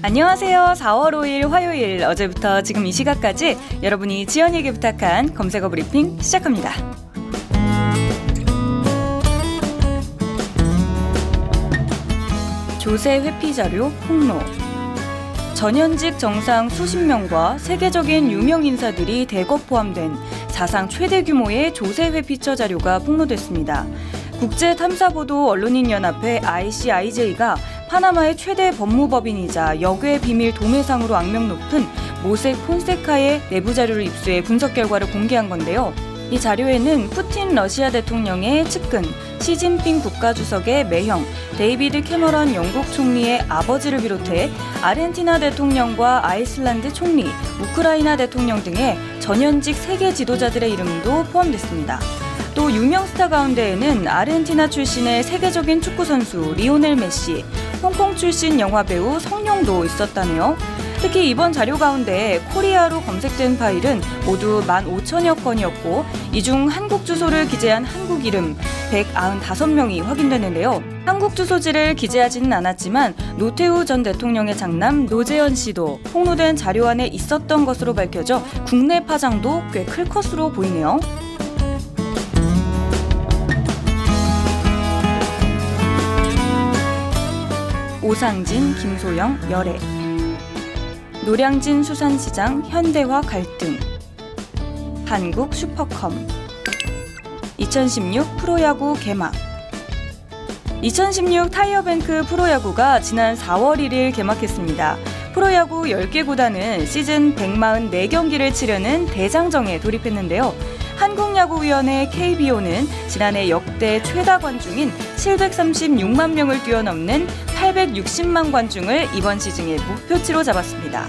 안녕하세요. 4월 5일 화요일 어제부터 지금 이 시각까지 여러분이 지연이에게 부탁한 검색어 브리핑 시작합니다. 조세 회피 자료 폭로. 전현직 정상 수십 명과 세계적인 유명 인사들이 대거 포함된 사상 최대 규모의 조세 회피처 자료가 폭로됐습니다. 국제탐사보도 언론인연합회 ICIJ가 파나마의 최대 법무법인이자 역외 비밀 도매상으로 악명 높은 모색 폰세카의 내부 자료를 입수해 분석 결과를 공개한 건데요. 이 자료에는 푸틴 러시아 대통령의 측근, 시진핑 국가주석의 매형, 데이비드 캐머런 영국 총리의 아버지를 비롯해 아르헨티나 대통령과 아이슬란드 총리, 우크라이나 대통령 등의 전현직 세계 지도자들의 이름도 포함됐습니다. 또 유명 스타 가운데에는 아르헨티나 출신의 세계적인 축구 선수 리오넬 메시, 홍콩 출신 영화 배우 성룡도 있었다네요. 특히 이번 자료 가운데 코리아로 검색된 파일은 모두 15,000여 건이었고 이 중 한국 주소를 기재한 한국 이름 195명이 확인됐는데요. 한국 주소지를 기재하지는 않았지만 노태우 전 대통령의 장남 노재현 씨도 폭로된 자료 안에 있었던 것으로 밝혀져 국내 파장도 꽤 클 것으로 보이네요. 오상진, 김소영, 열애. 노량진 수산시장 현대화 갈등. 한국 슈퍼컴. 2016 프로야구 개막. 2016 타이어뱅크 프로야구가 지난 4월 1일 개막했습니다. 프로야구 10개 구단은 시즌 144경기를 치르는 대장정에 돌입했는데요. 한국야구위원회 KBO는 지난해 역대 최다 관중인 736만 명을 뛰어넘는 860만 관중을 이번 시즌의 목표치로 잡았습니다.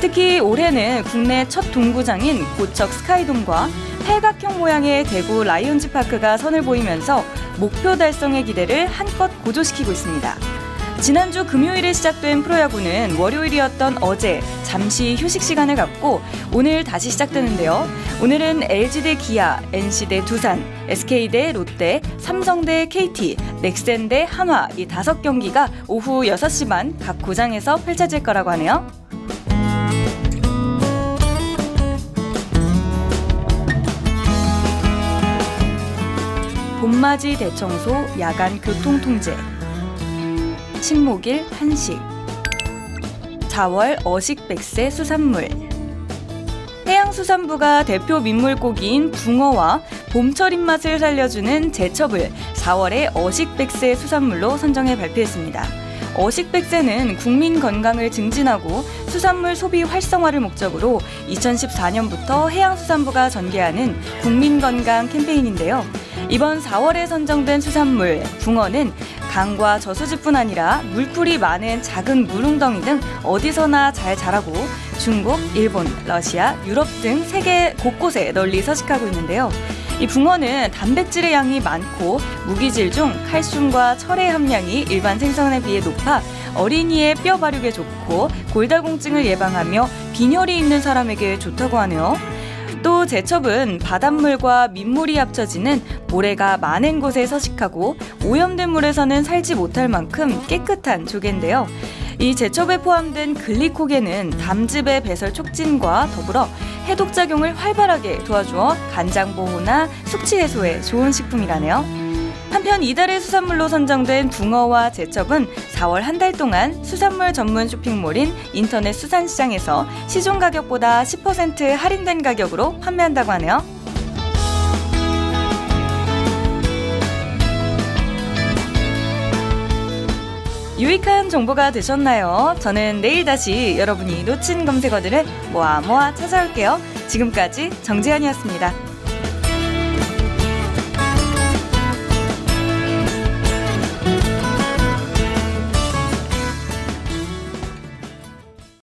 특히 올해는 국내 첫 동구장인 고척 스카이돔과 팔각형 모양의 대구 라이온즈 파크가 선을 보이면서 목표 달성의 기대를 한껏 고조시키고 있습니다. 지난주 금요일에 시작된 프로야구는 월요일이었던 어제 잠시 휴식 시간을 갖고 오늘 다시 시작되는데요. 오늘은 LG 대 기아, NC 대 두산, SK 대 롯데, 삼성 대 KT, 넥센 대 한화 이 다섯 경기가 오후 6시 반 각 구장에서 펼쳐질 거라고 하네요. 봄맞이 대청소 야간 교통 통제 식목일 한식 4월 어식백세 수산물 해양수산부가 대표 민물고기인 붕어와 봄철 입맛을 살려주는 제첩을 4월의 어식백세 수산물로 선정해 발표했습니다. 어식백세는 국민 건강을 증진하고 수산물 소비 활성화를 목적으로 2014년부터 해양수산부가 전개하는 국민 건강 캠페인인데요. 이번 4월에 선정된 수산물 붕어는 강과 저수지뿐 아니라 물풀이 많은 작은 물웅덩이 등 어디서나 잘 자라고 중국, 일본, 러시아, 유럽 등 세계 곳곳에 널리 서식하고 있는데요. 이 붕어는 단백질의 양이 많고 무기질 중 칼슘과 철의 함량이 일반 생선에 비해 높아 어린이의 뼈 발육에 좋고 골다공증을 예방하며 빈혈이 있는 사람에게 좋다고 하네요. 또 제첩은 바닷물과 민물이 합쳐지는 모래가 많은 곳에 서식하고 오염된 물에서는 살지 못할 만큼 깨끗한 조개인데요. 이 제첩에 포함된 글리코겐은 담즙의 배설 촉진과 더불어 해독 작용을 활발하게 도와주어 간장 보호나 숙취 해소에 좋은 식품이라네요. 한편 이달의 수산물로 선정된 붕어와 제첩은 4월 한 달 동안 수산물 전문 쇼핑몰인 인터넷 수산시장에서 시중 가격보다 10% 할인된 가격으로 판매한다고 하네요. 유익한 정보가 되셨나요? 저는 내일 다시 여러분이 놓친 검색어들을 모아 모아 찾아올게요. 지금까지 정지현이었습니다.